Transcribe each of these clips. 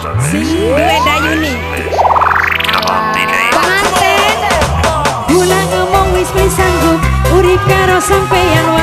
Sing duwe dayuni. Penganten. Gula ngomong wis wis sanggup urip karo sampeyan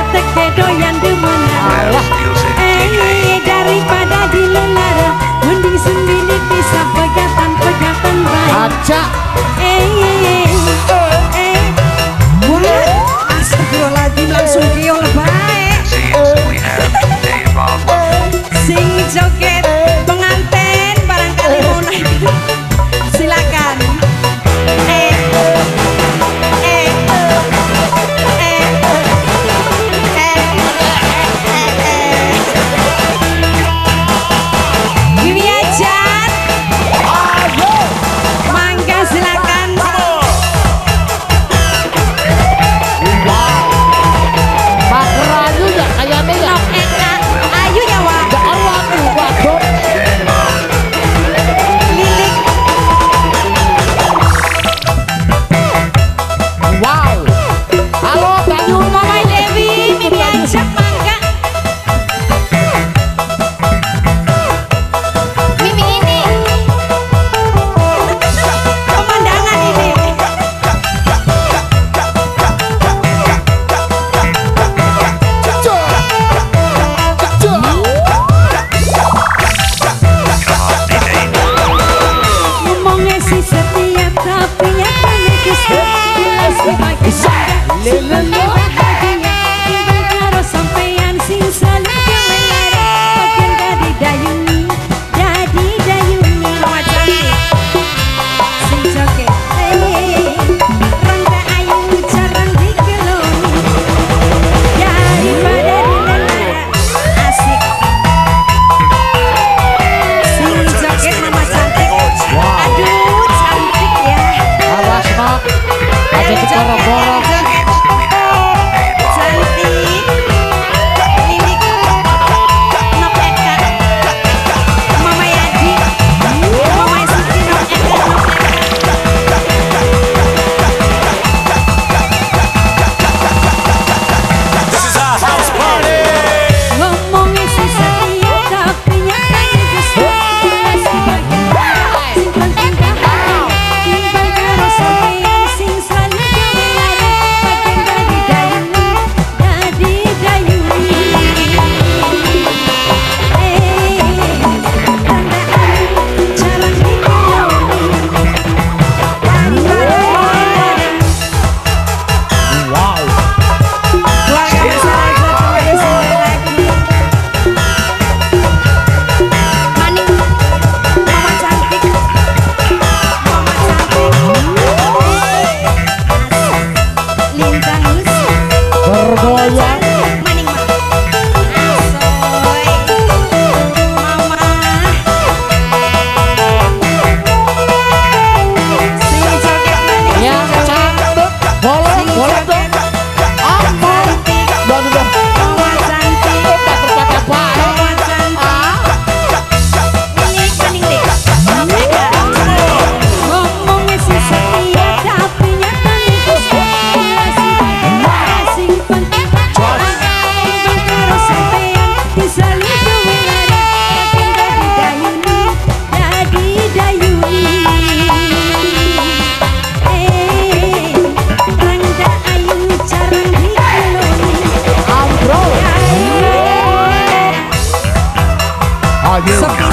Bye.